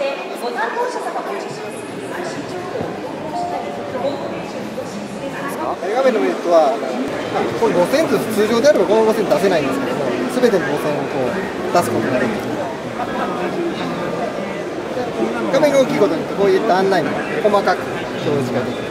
画面のメリットは、これ5線図、通常であればこの5線出せないんですけども、すべての5線をこう出すことができる。画面が大きいことによって、こういった案内も細かく表示ができる。